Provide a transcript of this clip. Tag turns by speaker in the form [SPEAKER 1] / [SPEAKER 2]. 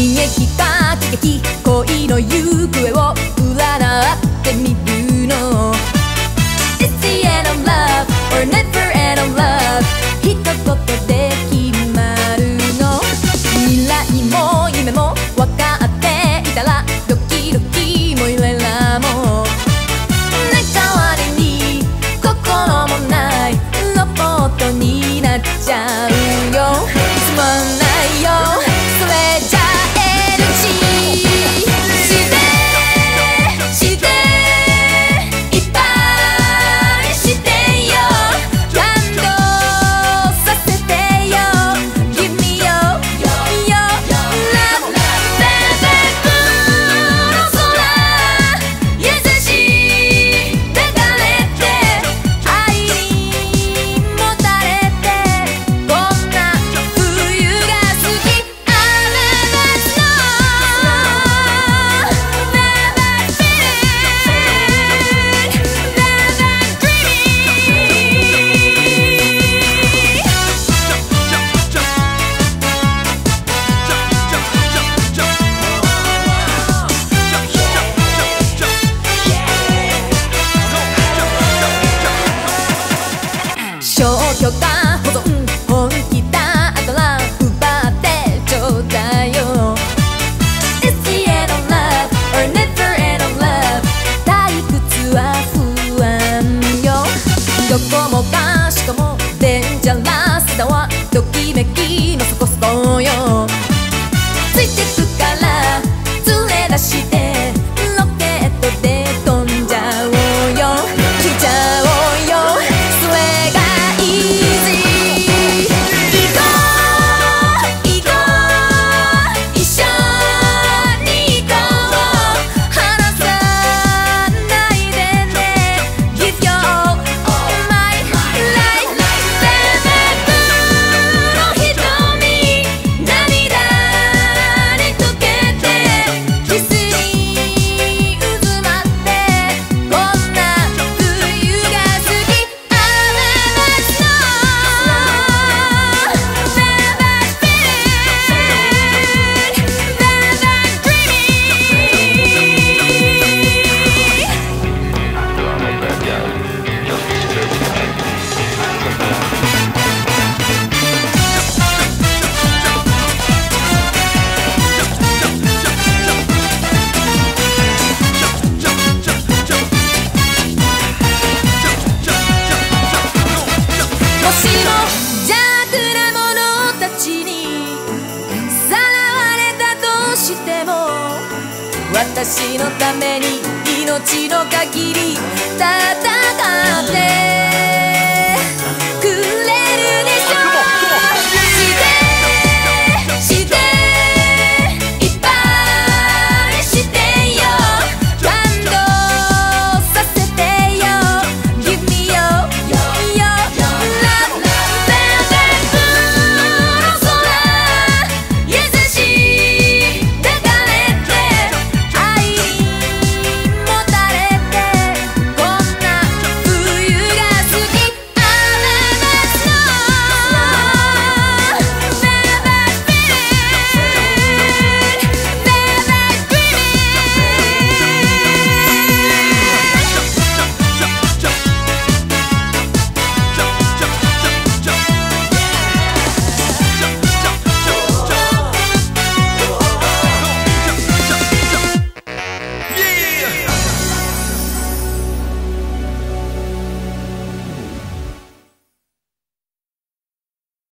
[SPEAKER 1] 悲劇か喜劇恋の夢 Все помню 私のために命の限り戦って